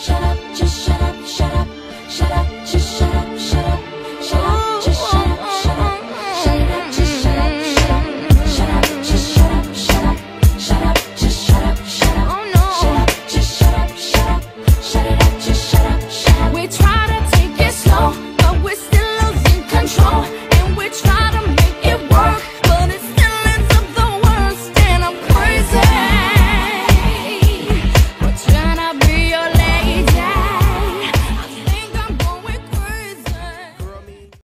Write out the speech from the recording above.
Shut up, just shut up,